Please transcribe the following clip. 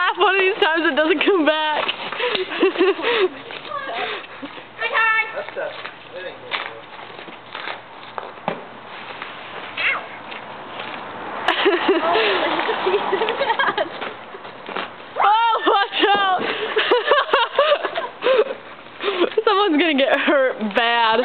laugh one of these times it doesn't come back. oh, watch out! Someone's gonna get hurt bad.